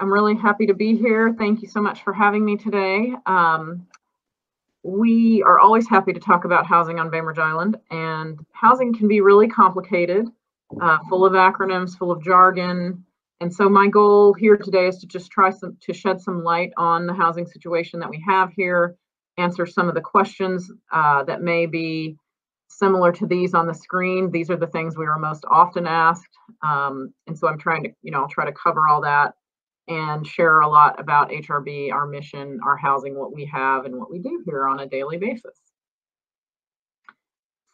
I'm really happy to be here. Thank you so much for having me today. Um, we are always happy to talk about housing on Bainbridge Island, and housing can be really complicated, uh, full of acronyms, full of jargon. And so my goal here today is to just try some, to shed some light on the housing situation that we have here, answer some of the questions uh, that may be similar to these on the screen. These are the things we are most often asked. Um, and so I'm trying to, you know, I'll try to cover all that and share a lot about HRB, our mission, our housing, what we have, and what we do here on a daily basis.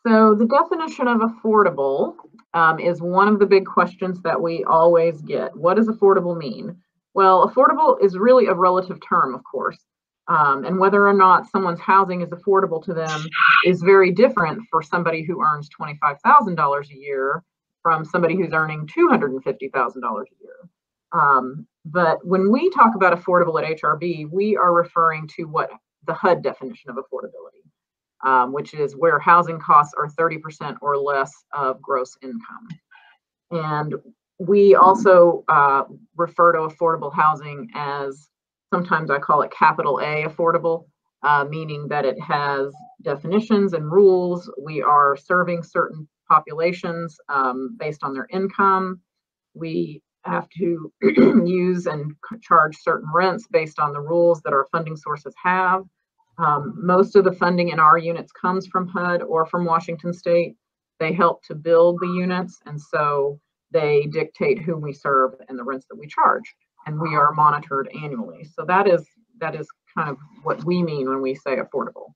So the definition of affordable um, is one of the big questions that we always get. What does affordable mean? Well, affordable is really a relative term, of course. Um, and whether or not someone's housing is affordable to them is very different for somebody who earns $25,000 a year from somebody who's earning $250,000 a year. Um, but when we talk about affordable at HRB, we are referring to what the HUD definition of affordability, um, which is where housing costs are 30% or less of gross income. And we also uh, refer to affordable housing as sometimes I call it capital A affordable, uh, meaning that it has definitions and rules. We are serving certain populations um, based on their income. We have to use and charge certain rents based on the rules that our funding sources have. Um, most of the funding in our units comes from HUD or from Washington State. They help to build the units, and so they dictate who we serve and the rents that we charge and we are monitored annually. So that is that is kind of what we mean when we say affordable.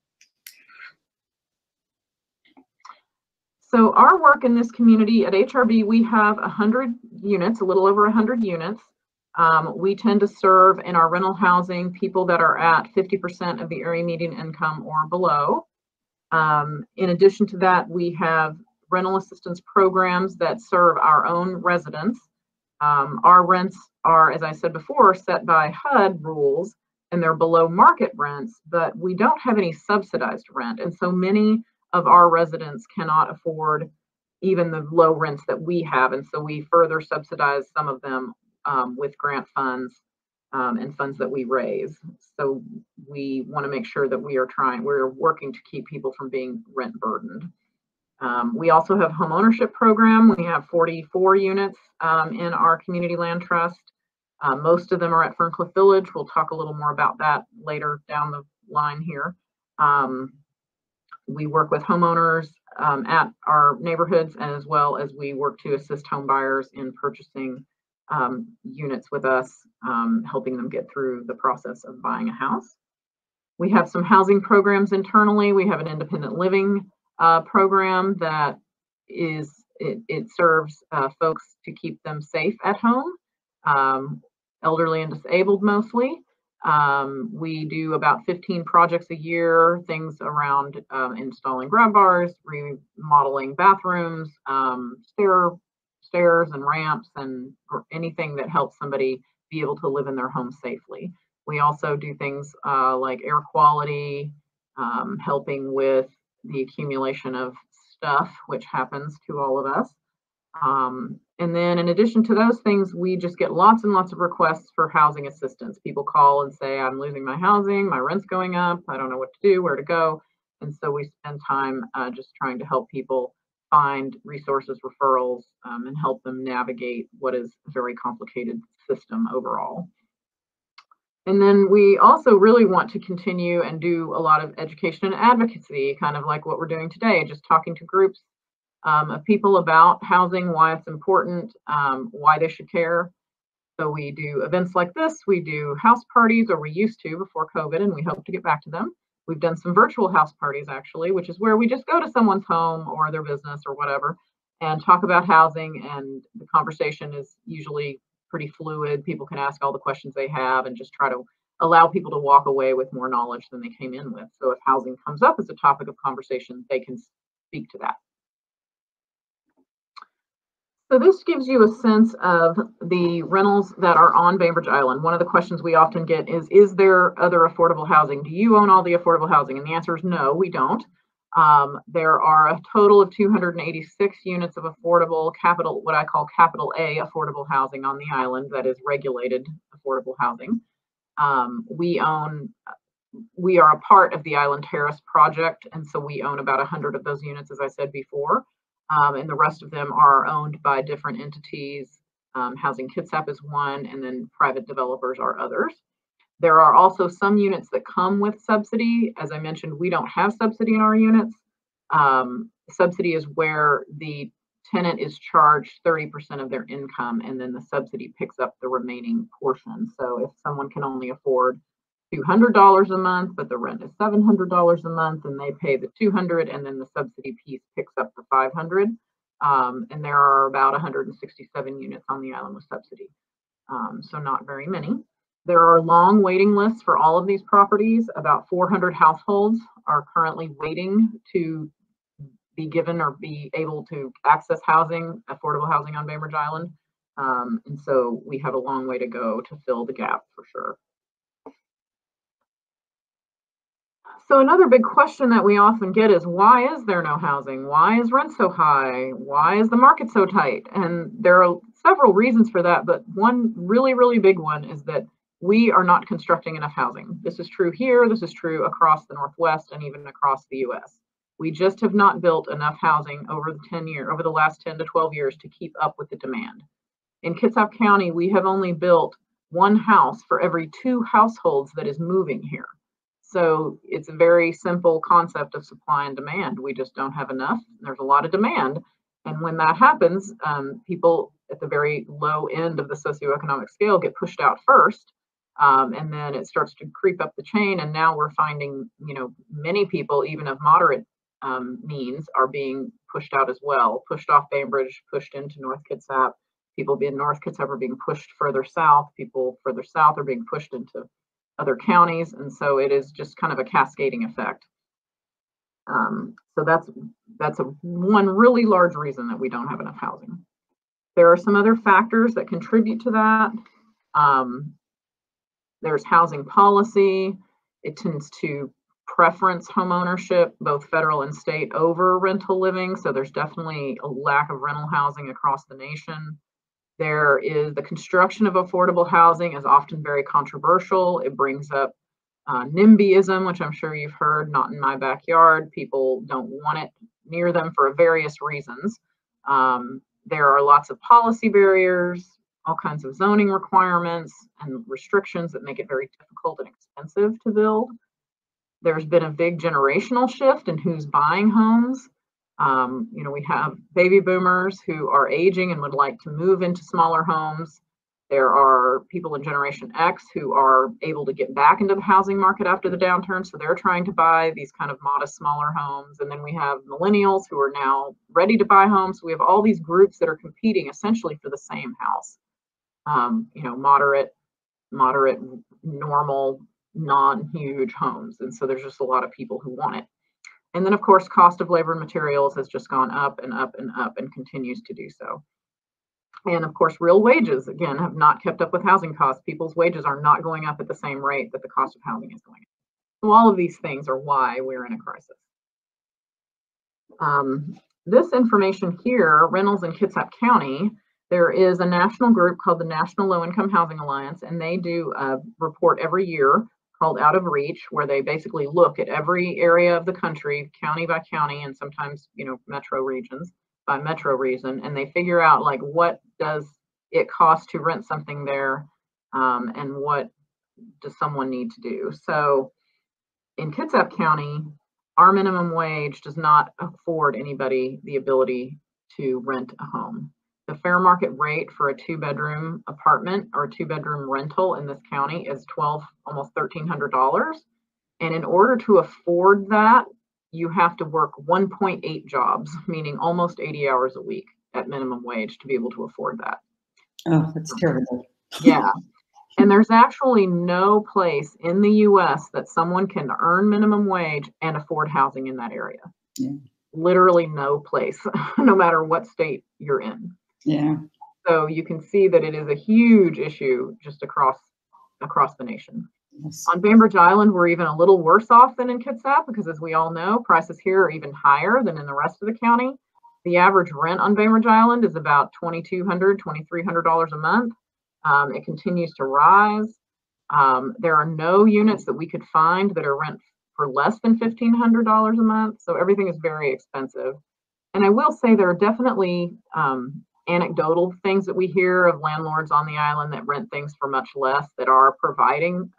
So our work in this community at HRB, we have 100 units, a little over 100 units. Um, we tend to serve in our rental housing people that are at 50% of the area median income or below. Um, in addition to that, we have rental assistance programs that serve our own residents. Um, our rents are, as I said before, set by HUD rules and they're below market rents, but we don't have any subsidized rent. And so many of our residents cannot afford even the low rents that we have. And so we further subsidize some of them um, with grant funds um, and funds that we raise. So we want to make sure that we are trying, we're working to keep people from being rent burdened. Um, we also have home ownership program. We have 44 units um, in our community land trust. Uh, most of them are at Ferncliff Village. We'll talk a little more about that later down the line here. Um, we work with homeowners um, at our neighborhoods as well as we work to assist home buyers in purchasing um, units with us, um, helping them get through the process of buying a house. We have some housing programs internally. We have an independent living uh, program that is it, it serves uh, folks to keep them safe at home, um, elderly and disabled mostly. Um, we do about 15 projects a year, things around um, installing grab bars, remodeling bathrooms, um, stair, stairs and ramps, and anything that helps somebody be able to live in their home safely. We also do things uh, like air quality, um, helping with the accumulation of stuff, which happens to all of us. Um, and then in addition to those things, we just get lots and lots of requests for housing assistance. People call and say, I'm losing my housing, my rent's going up, I don't know what to do, where to go. And so we spend time uh, just trying to help people find resources, referrals, um, and help them navigate what is a very complicated system overall. And then we also really want to continue and do a lot of education and advocacy, kind of like what we're doing today, just talking to groups um, of people about housing, why it's important, um, why they should care. So we do events like this, we do house parties, or we used to before COVID, and we hope to get back to them. We've done some virtual house parties actually, which is where we just go to someone's home or their business or whatever and talk about housing. And the conversation is usually pretty fluid. People can ask all the questions they have and just try to allow people to walk away with more knowledge than they came in with. So if housing comes up as a topic of conversation, they can speak to that. So this gives you a sense of the rentals that are on Bainbridge Island. One of the questions we often get is, is there other affordable housing? Do you own all the affordable housing? And the answer is no, we don't. Um, there are a total of 286 units of affordable capital, what I call capital A affordable housing on the island that is regulated affordable housing. Um, we own, we are a part of the Island Terrace project, and so we own about 100 of those units, as I said before. Um, and the rest of them are owned by different entities. Um, Housing Kitsap is one, and then private developers are others. There are also some units that come with subsidy. As I mentioned, we don't have subsidy in our units. Um, subsidy is where the tenant is charged 30% of their income and then the subsidy picks up the remaining portion. So if someone can only afford $200 a month, but the rent is $700 a month and they pay the 200, and then the subsidy piece picks up the 500. Um, and there are about 167 units on the island with subsidy. Um, so not very many. There are long waiting lists for all of these properties. About 400 households are currently waiting to be given or be able to access housing, affordable housing on Bainbridge Island. Um, and so we have a long way to go to fill the gap for sure. So another big question that we often get is why is there no housing? Why is rent so high? Why is the market so tight? And there are several reasons for that, but one really, really big one is that we are not constructing enough housing. This is true here, this is true across the Northwest and even across the US. We just have not built enough housing over the 10 year, over the last 10 to 12 years to keep up with the demand. In Kitsap County, we have only built one house for every two households that is moving here. So it's a very simple concept of supply and demand. We just don't have enough. There's a lot of demand. And when that happens, um, people at the very low end of the socioeconomic scale get pushed out first. Um, and then it starts to creep up the chain. And now we're finding, you know, many people, even of moderate um, means are being pushed out as well, pushed off Bainbridge, pushed into North Kitsap. People in North Kitsap are being pushed further south. People further south are being pushed into other counties. And so it is just kind of a cascading effect. Um, so that's that's a one really large reason that we don't have enough housing. There are some other factors that contribute to that. Um, there's housing policy. It tends to preference homeownership, both federal and state, over rental living. So there's definitely a lack of rental housing across the nation. There is the construction of affordable housing is often very controversial. It brings up uh, NIMBYism, which I'm sure you've heard, not in my backyard. People don't want it near them for various reasons. Um, there are lots of policy barriers, all kinds of zoning requirements and restrictions that make it very difficult and expensive to build. There's been a big generational shift in who's buying homes. Um, you know, we have baby boomers who are aging and would like to move into smaller homes. There are people in Generation X who are able to get back into the housing market after the downturn. So they're trying to buy these kind of modest, smaller homes. And then we have millennials who are now ready to buy homes. So we have all these groups that are competing essentially for the same house. Um, you know, moderate, moderate, normal non-huge homes. And so there's just a lot of people who want it. And then of course, cost of labor and materials has just gone up and up and up and continues to do so. And of course, real wages, again, have not kept up with housing costs. People's wages are not going up at the same rate that the cost of housing is going up. So all of these things are why we're in a crisis. Um, this information here, Reynolds and Kitsap County, there is a national group called the National Low Income Housing Alliance, and they do a report every year called Out of Reach, where they basically look at every area of the country, county by county, and sometimes, you know, metro regions by metro region, and they figure out like what does it cost to rent something there um, and what does someone need to do. So in Kitsap County, our minimum wage does not afford anybody the ability to rent a home. The fair market rate for a two bedroom apartment or two bedroom rental in this county is 12, almost $1,300. And in order to afford that, you have to work 1.8 jobs, meaning almost 80 hours a week at minimum wage to be able to afford that. Oh, that's terrible. yeah. And there's actually no place in the US that someone can earn minimum wage and afford housing in that area. Yeah. Literally no place, no matter what state you're in. Yeah. So you can see that it is a huge issue just across across the nation. Yes. On Bainbridge Island, we're even a little worse off than in Kitsap because, as we all know, prices here are even higher than in the rest of the county. The average rent on Bainbridge Island is about $2,200, $2,300 a month. Um, it continues to rise. Um, there are no units that we could find that are rent for less than $1,500 a month. So everything is very expensive. And I will say there are definitely um, anecdotal things that we hear of landlords on the island that rent things for much less that are providing,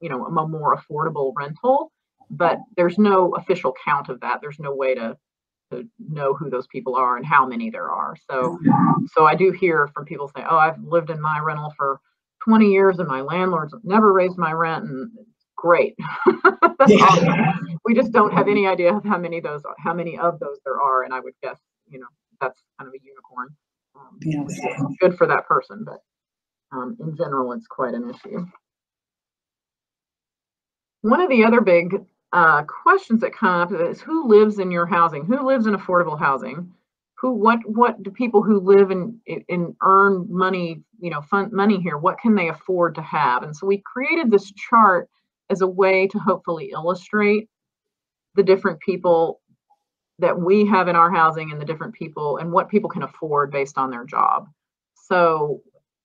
you know, a more affordable rental. But there's no official count of that. There's no way to to know who those people are and how many there are. So, so I do hear from people say, "Oh, I've lived in my rental for 20 years and my landlord's never raised my rent," and great. Yeah. we just don't have any idea of how many those how many of those there are, and I would guess, you know, that's kind of a unicorn. Um, Yes. good for that person, but um, in general, it's quite an issue. One of the other big uh, questions that come up is who lives in your housing? Who lives in affordable housing? Who, what, what do people who live and and earn money, you know, fund money here? What can they afford to have? And so we created this chart as a way to hopefully illustrate the different people that we have in our housing and the different people and what people can afford based on their job. So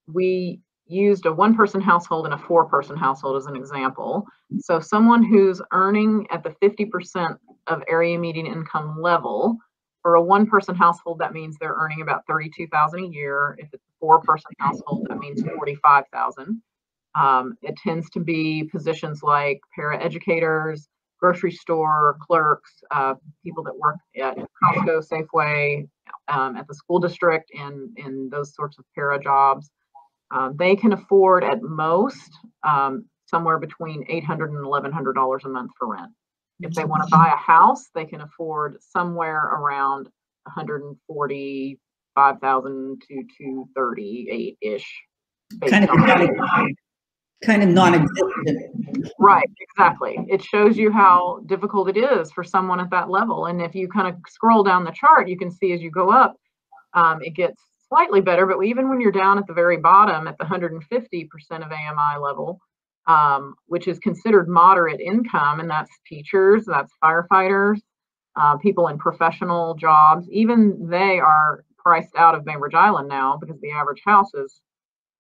we used a one person household and a four person household as an example. So someone who's earning at the 50% of area median income level for a one person household that means they're earning about 32,000 a year. If it's a four person household that means 45,000. Um, it tends to be positions like paraeducators, grocery store clerks, uh, people that work at Costco, Safeway, um, at the school district, and in those sorts of para jobs. Um, they can afford at most um, somewhere between $800 and $1,100 a month for rent. If they want to buy a house, they can afford somewhere around 145,000 to 238 ish. Kind of, kind of non-existent. Right, exactly. It shows you how difficult it is for someone at that level. And if you kind of scroll down the chart, you can see as you go up, um, it gets slightly better. But even when you're down at the very bottom at the 150% of AMI level, um, which is considered moderate income, and that's teachers, that's firefighters, uh, people in professional jobs, even they are priced out of Bainbridge Island now because the average house is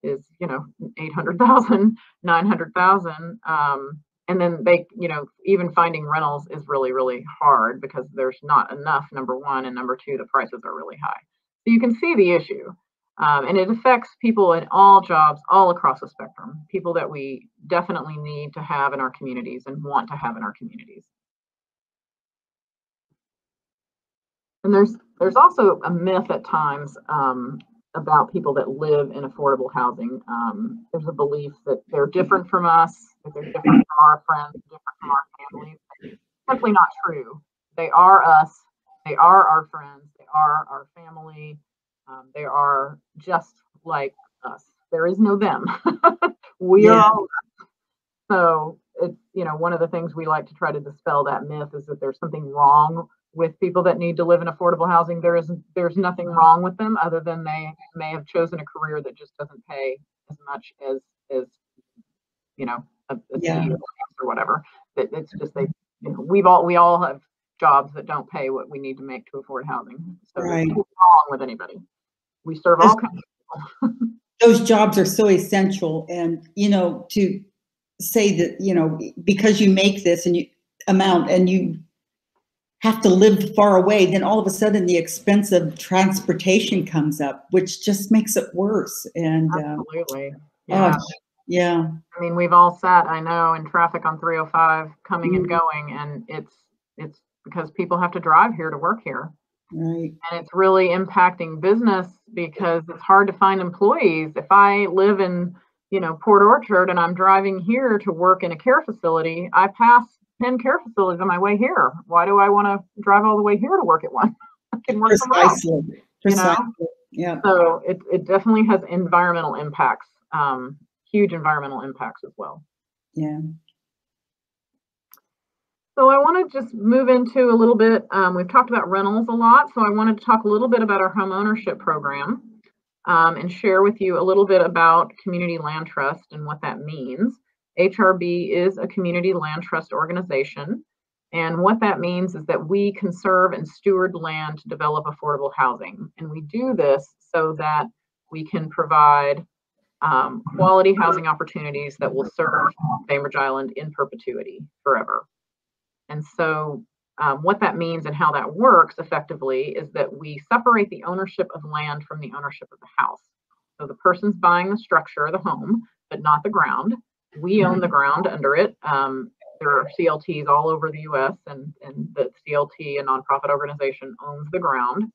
is you know 800,000 900,000 um and then they you know even finding rentals is really really hard because there's not enough number 1 and number 2 the prices are really high. So you can see the issue um, and it affects people in all jobs all across the spectrum people that we definitely need to have in our communities and want to have in our communities. And there's there's also a myth at times um, about people that live in affordable housing. Um, there's a belief that they're different from us, that they're different from our friends, different from our families. It's simply not true. They are us. They are our friends. They are our family. Um, they are just like us. There is no them. we Yeah. are all. So it's you know one of the things we like to try to dispel that myth is that there's something wrong with people that need to live in affordable housing. There is there's nothing wrong with them other than they may have chosen a career that just doesn't pay as much as as you know a, a Yeah. Or whatever. That it's just they you know we've all we all have jobs that don't pay what we need to make to afford housing. So Right. wrong with anybody. We serve all kinds of people. Those jobs are so essential and, you know, to say that, you know, because you make this and you amount and you have to live far away, then all of a sudden the expense of transportation comes up, which just makes it worse. And, uh, Absolutely. oh, Yeah. yeah, I mean, we've all sat, I know, in traffic on 305 coming and Mhm. going, and it's it's because people have to drive here to work here. right. And it's really impacting business because it's hard to find employees. If I live in, you know, Port Orchard and I'm driving here to work in a care facility, I pass 10 care facilities on my way here. Why do I want to drive all the way here to work at one? I can work else. Precisely. you know? Yeah. So it, it definitely has environmental impacts, um, huge environmental impacts as well. Yeah. So I want to just move into a little bit, um, we've talked about rentals a lot, so I wanted to talk a little bit about our home ownership program um, and share with you a little bit about community land trust and what that means. HRB is a community land trust organization. And what that means is that we conserve and steward land to develop affordable housing. And we do this so that we can provide um, quality housing opportunities that will serve Bainbridge Island in perpetuity forever. And so um, what that means and how that works effectively is that we separate the ownership of land from the ownership of the house. So the person's buying the structure the home, but not the ground. We own the ground under it. Um, there are CLTs all over the US and, and the CLT, a nonprofit organization, owns the ground.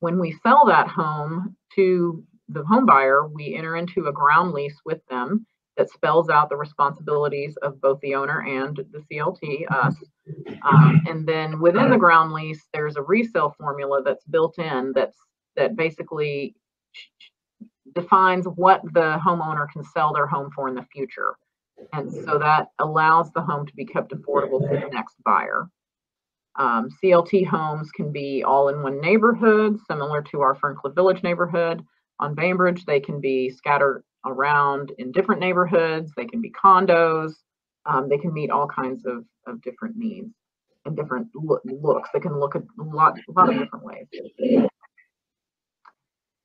When we sell that home to the home buyer, we enter into a ground lease with them that spells out the responsibilities of both the owner and the CLT, us. Um, and then within the ground lease, there's a resale formula that's built in that's that basically defines what the homeowner can sell their home for in the future. And so that allows the home to be kept affordable to the next buyer. Um, CLT homes can be all in one neighborhood, similar to our Ferncliff Village neighborhood. On Bainbridge, they can be scattered around in different neighborhoods. They can be condos. Um, they can meet all kinds of, of different needs and different look, looks. They can look at a lot, a lot of different ways.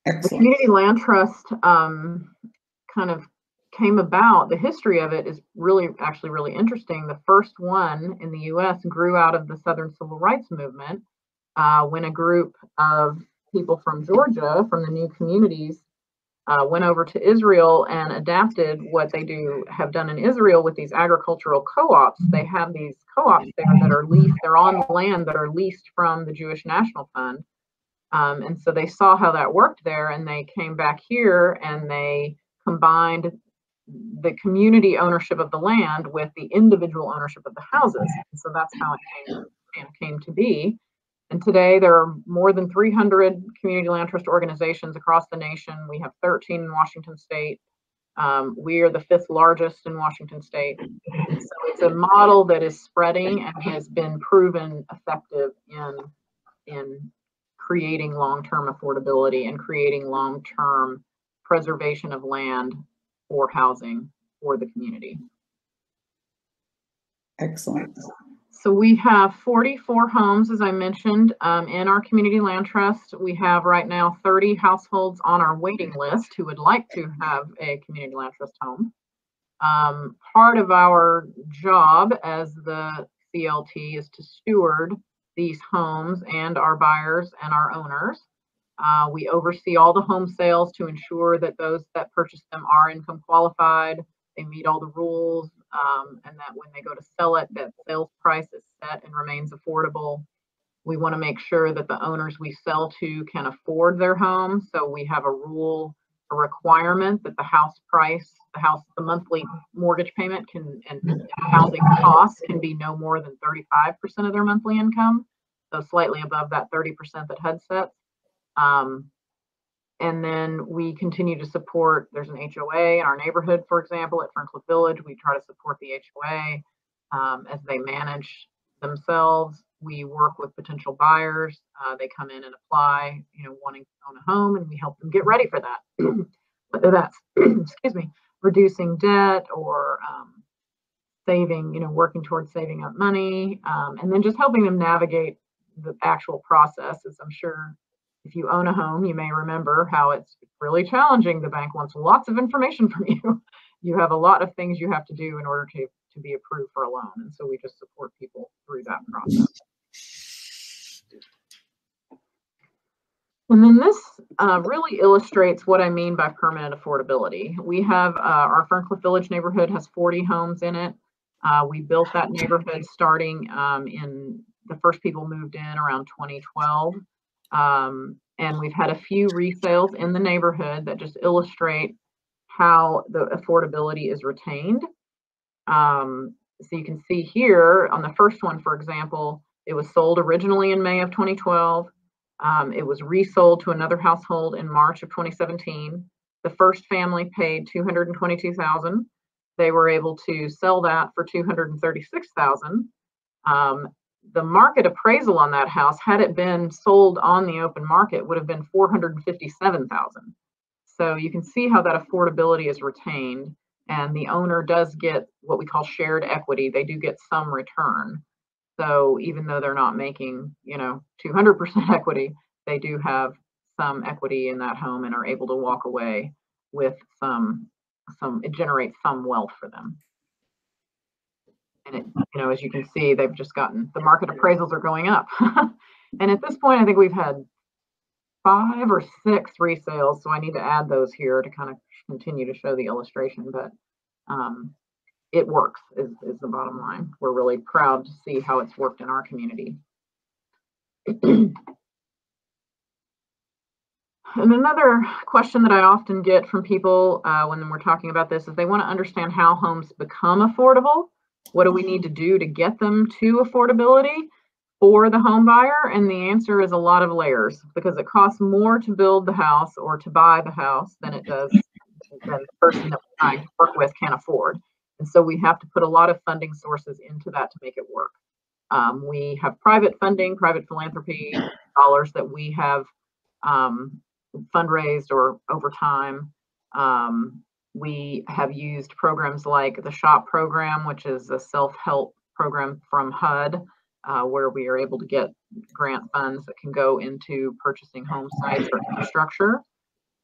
The Community Land Trust um, kind of came about. The history of it is really, actually, really interesting. The first one in the U.S. grew out of the Southern Civil Rights Movement uh, when a group of people from Georgia, from the new communities, uh, went over to Israel and adapted what they do have done in Israel with these agricultural co-ops. They have these co-ops there that are leased. They're on land that are leased from the Jewish National Fund. Um, and so they saw how that worked there and they came back here and they combined the community ownership of the land with the individual ownership of the houses. And so that's how it came, came, came to be. And today there are more than 300 community land trust organizations across the nation. We have 13 in Washington state. Um, we are the fifth largest in Washington state. And so it's a model that is spreading and has been proven effective in, in creating long-term affordability and creating long-term preservation of land for housing for the community. Excellent. So we have 44 homes, as I mentioned, um, in our community land trust. We have right now 30 households on our waiting list who would like to have a community land trust home. Um, part of our job as the CLT is to steward these homes and our buyers and our owners. Uh, we oversee all the home sales to ensure that those that purchase them are income qualified, they meet all the rules, um, and that when they go to sell it, that sales price is set and remains affordable. We want to make sure that the owners we sell to can afford their home. So we have a rule, a requirement that the house price, the house, the monthly mortgage payment can and housing costs can be no more than 35% of their monthly income. So slightly above that 30% that HUD sets. Um, and then we continue to support, there's an HOA in our neighborhood, for example, at Ferncliff Village. We try to support the HOA um, as they manage themselves. We work with potential buyers. Uh, they come in and apply, you know, wanting to own a home, and we help them get ready for that. Whether that's, excuse me, reducing debt or um, saving, you know, working towards saving up money, um, and then just helping them navigate the actual process, as I'm sure if you own a home, you may remember how it's really challenging. The bank wants lots of information from you. You have a lot of things you have to do in order to, to be approved for a loan. And so we just support people through that process. And then this uh, really illustrates what I mean by permanent affordability. We have uh, our Ferncliff Village neighborhood has 40 homes in it. Uh, we built that neighborhood starting um, in the first people moved in around 2012. Um, and we've had a few resales in the neighborhood that just illustrate how the affordability is retained. Um, so you can see here on the first one, for example, it was sold originally in May of 2012. Um, it was resold to another household in March of 2017. The first family paid 222,000. They were able to sell that for 236,000. Um, the market appraisal on that house, had it been sold on the open market, would have been 457,000. So you can see how that affordability is retained and the owner does get what we call shared equity. They do get some return. So even though they're not making, you know, 200% equity, they do have some equity in that home and are able to walk away with some, some, it generates some wealth for them. And it, you know, as you can see, they've just gotten, the market appraisals are going up. And at this point, I think we've had five or six resales, so I need to add those here to kind of continue to show the illustration, but um, it works is, is the bottom line. We're really proud to see how it's worked in our community. And another question that I often get from people uh, when we're talking about this is they want to understand how homes become affordable. What do we need to do to get them to affordability for the home buyer? And the answer is a lot of layers because it costs more to build the house or to buy the house than it does than the person that we're trying to work with can afford. And so we have to put a lot of funding sources into that to make it work. Um, we have private funding, private philanthropy dollars that we have um, fundraised or over time. Um, we have used programs like the SHOP program, which is a self-help program from HUD, uh, where we are able to get grant funds that can go into purchasing home sites or infrastructure.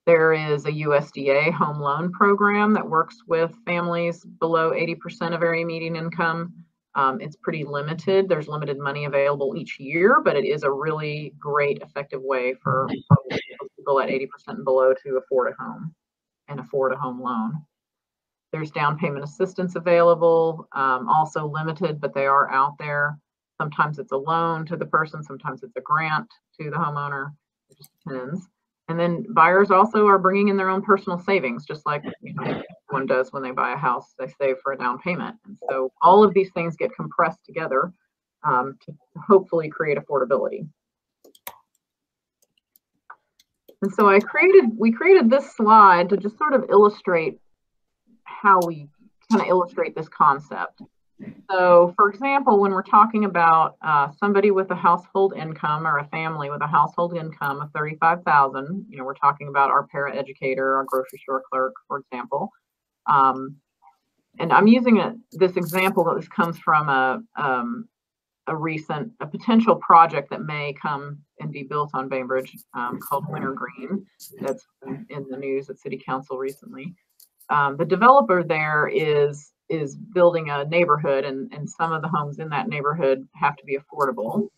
There is a USDA home loan program that works with families below 80% of area median income. Um, it's pretty limited. There's limited money available each year, but it is a really great, effective way for people at 80% and below to afford a home and afford a home loan. There's down payment assistance available, um, also limited, but they are out there. Sometimes it's a loan to the person, sometimes it's a grant to the homeowner. It just depends. And then buyers also are bringing in their own personal savings, just like you know, one does when they buy a house, they save for a down payment. And so all of these things get compressed together um, to hopefully create affordability. And so I created, we created this slide to just sort of illustrate how we kind of illustrate this concept. So for example, when we're talking about uh, somebody with a household income or a family with a household income of 35,000, you know, we're talking about our paraeducator, our grocery store clerk, for example. Um, and I'm using a, this example that this comes from a, um, a recent, a potential project that may come and be built on Bainbridge um, called Wintergreen. That's in the news at City Council recently. Um, the developer there is is building a neighborhood and, and some of the homes in that neighborhood have to be affordable.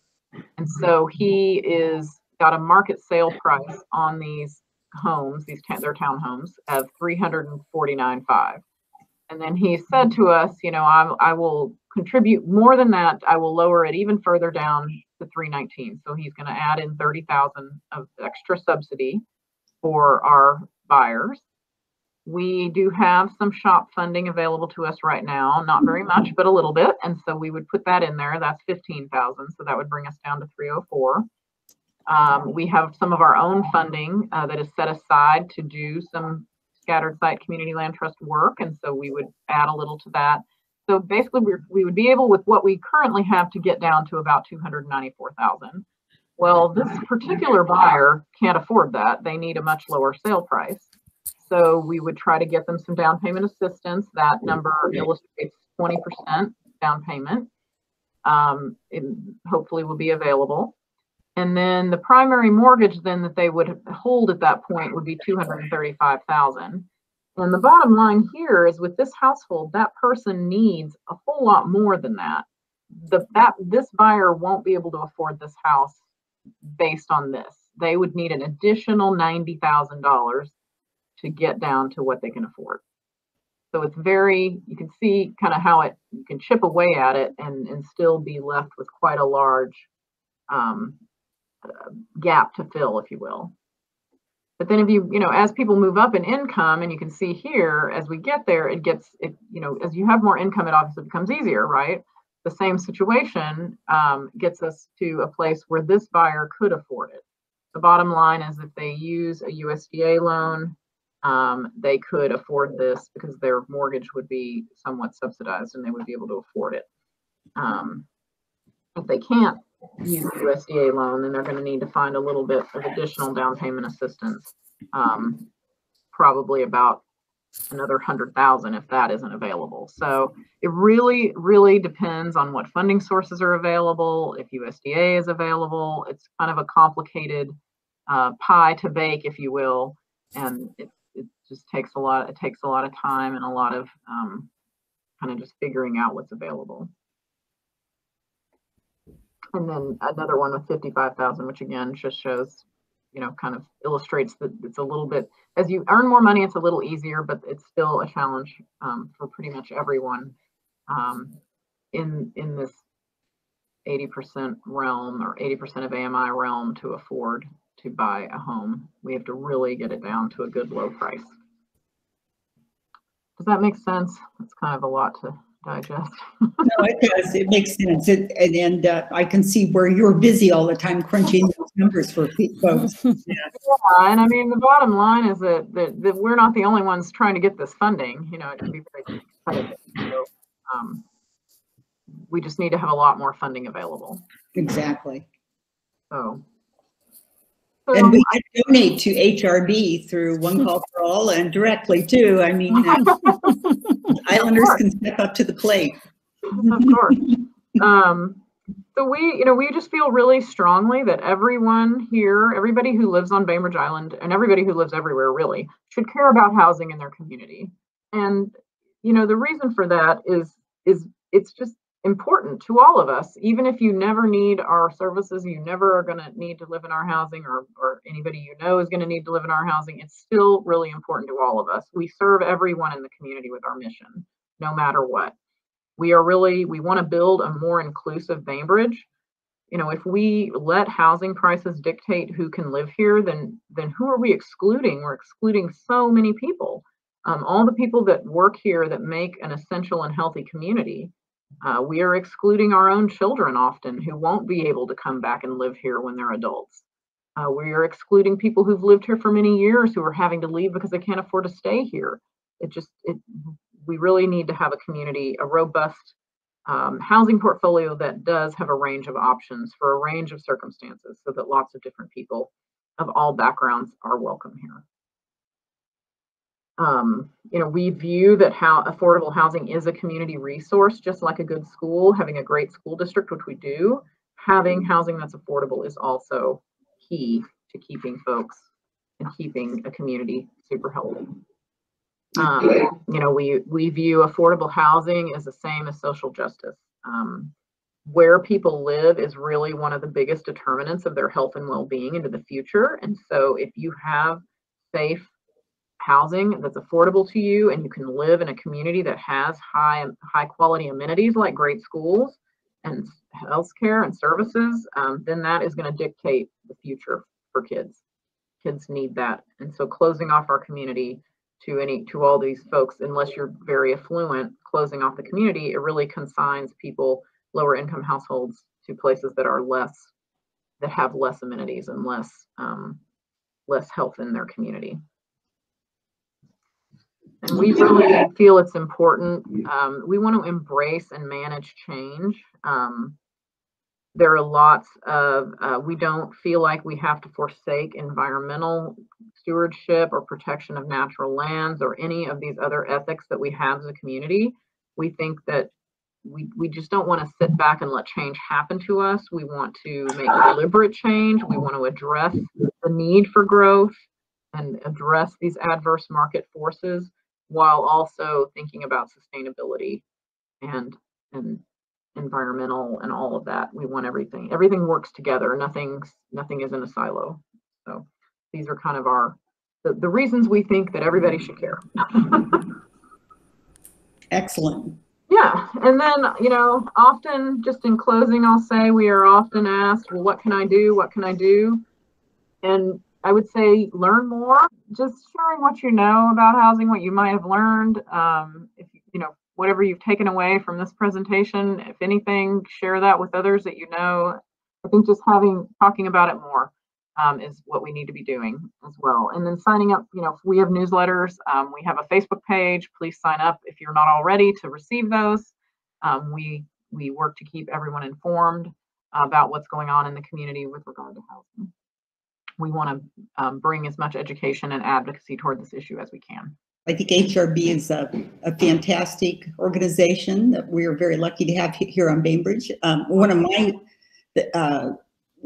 And so he is got a market sale price on these homes, these their townhomes of 349.5. And then he said to us, you know, I, I will contribute more than that. I will lower it even further down to 319. So he's going to add in 30,000 of extra subsidy for our buyers. We do have some shop funding available to us right now, not very much, but a little bit. And so we would put that in there. That's 15,000. So that would bring us down to 304. Um, we have some of our own funding uh, that is set aside to do some scattered site community land trust work. And so we would add a little to that. So basically we we would be able with what we currently have to get down to about 294,000. Well, this particular buyer can't afford that. They need a much lower sale price. So we would try to get them some down payment assistance. That number illustrates 20% down payment. Um, it hopefully will be available. And then the primary mortgage then that they would hold at that point would be 235,000. And the bottom line here is with this household, that person needs a whole lot more than that. The that this buyer won't be able to afford this house based on this. They would need an additional $90,000 to get down to what they can afford. So it's very, you can see kind of how it, you can chip away at it and, and still be left with quite a large um, gap to fill, if you will. But then if you, you know, as people move up in income, and you can see here, as we get there, it gets, it, you know, as you have more income, it obviously becomes easier, right? The same situation um, gets us to a place where this buyer could afford it. The bottom line is if they use a USDA loan, um, they could afford this because their mortgage would be somewhat subsidized and they would be able to afford it. Um, if they can't USDA loan, then they're going to need to find a little bit of additional down payment assistance, um, probably about another hundred thousand if that isn't available. So it really, really depends on what funding sources are available. If USDA is available, it's kind of a complicated uh, pie to bake, if you will, and it, it, just takes a lot, it takes a lot of time and a lot of, um, kind of just figuring out what's available. And then another one with fifty-five thousand, which again, just shows, you know, kind of illustrates that it's a little bit, as you earn more money, it's a little easier, but it's still a challenge, um, for pretty much everyone, um, in, in this eighty percent realm or eighty percent of AMI realm to afford to buy a home. We have to really get it down to a good low price. Does that make sense? It's kind of a lot to digest. No, it does. It makes sense. It, and, and uh, I can see where you're busy all the time crunching those numbers for pe- folks. Yeah, and I mean, the bottom line is that, that, that we're not the only ones trying to get this funding, you know, it can be very competitive. So, um, We just need to have a lot more funding available, Exactly. so. And we can donate to HRB through One Call for All and directly too. I mean, uh, Islanders can step up to the plate. of course. Um, so we, you know, we just feel really strongly that everyone here, everybody who lives on Bainbridge Island and everybody who lives everywhere really should care about housing in their community. And, you know, the reason for that is, is it's just important to all of us. Even if you never need our services, you never are going to need to live in our housing or, or anybody you know is going to need to live in our housing. It's still really important to all of us. We serve everyone in the community with our mission, no matter what we are really we want to build a more inclusive bainbridge you know if we let housing prices dictate who can live here then then who are we excluding we're excluding so many people um, all the people that work here that make an essential and healthy community uh, we are excluding our own children often who won't be able to come back and live here when they're adults uh, we are excluding people who've lived here for many years who are having to leave because they can't afford to stay here it just it we really need to have a community, a robust um, housing portfolio that does have a range of options for a range of circumstances so that lots of different people of all backgrounds are welcome here. Um, you know, we view that how affordable housing is a community resource, just like a good school, having a great school district, which we do, having housing that's affordable is also key to keeping folks and keeping a community super healthy. Um, you know, we, we view affordable housing as the same as social justice. Um, where people live is really one of the biggest determinants of their health and well-being into the future. And so if you have safe housing that's affordable to you and you can live in a community that has high, high quality amenities like great schools and healthcare and services, um, then that is going to dictate the future for kids. Kids need that. And so closing off our community to any to all these folks unless you're very affluent closing off the community it really consigns people lower income households to places that are less that have less amenities and less um, less health in their community we really feel it's important um, we want to embrace and manage change um, there are lots of uh, we don't feel like we have to forsake environmental stewardship or protection of natural lands or any of these other ethics that we have as a community. We think that we, we just don't want to sit back and let change happen to us. We want to make deliberate change. We want to address the need for growth and address these adverse market forces while also thinking about sustainability and and environmental and all of that. We want everything. Everything works together. Nothing's nothing is in a silo. So these are kind of our the, the reasons we think that everybody should care. Excellent. yeah. And then, you know, often just in closing, I'll say we are often asked, well, what can I do? What can I do? And I would say learn more, just sharing what you know about housing, what you might have learned. Um, if you know, whatever you've taken away from this presentation, if anything, share that with others that you know. I think just having talking about it more um, is what we need to be doing as well. And then signing up, you know, we have newsletters. Um, we have a Facebook page. Please sign up if you're not already to receive those. Um, we we work to keep everyone informed about what's going on in the community with regard to housing. We want to um, bring as much education and advocacy toward this issue as we can. I think HRB is a, a fantastic organization that we are very lucky to have here on Bainbridge. Um, one of my uh,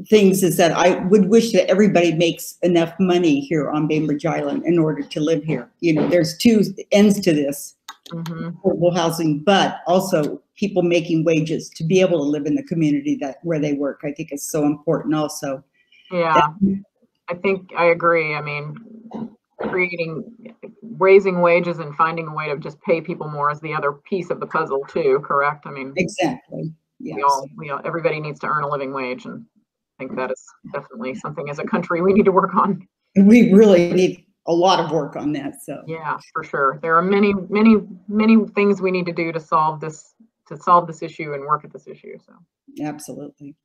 things is that I would wish that everybody makes enough money here on Bainbridge Island in order to live here. You know, there's two ends to this Mhm. affordable housing, but also people making wages to be able to live in the community that where they work. I think is so important also. Yeah, I think I agree. I mean, creating, raising wages and finding a way to just pay people more is the other piece of the puzzle too, correct? I mean, Exactly. we all, we all, everybody needs to earn a living wage and I think that is definitely something as a country we need to work on. We really need a lot of work on that. So Yeah, for sure. There are many, many, many things we need to do to solve this, to solve this issue and work at this issue, so. absolutely.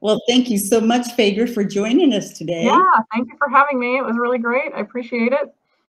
Well, thank you so much, Phedra, for joining us today. Yeah, thank you for having me. It was really great. I appreciate it.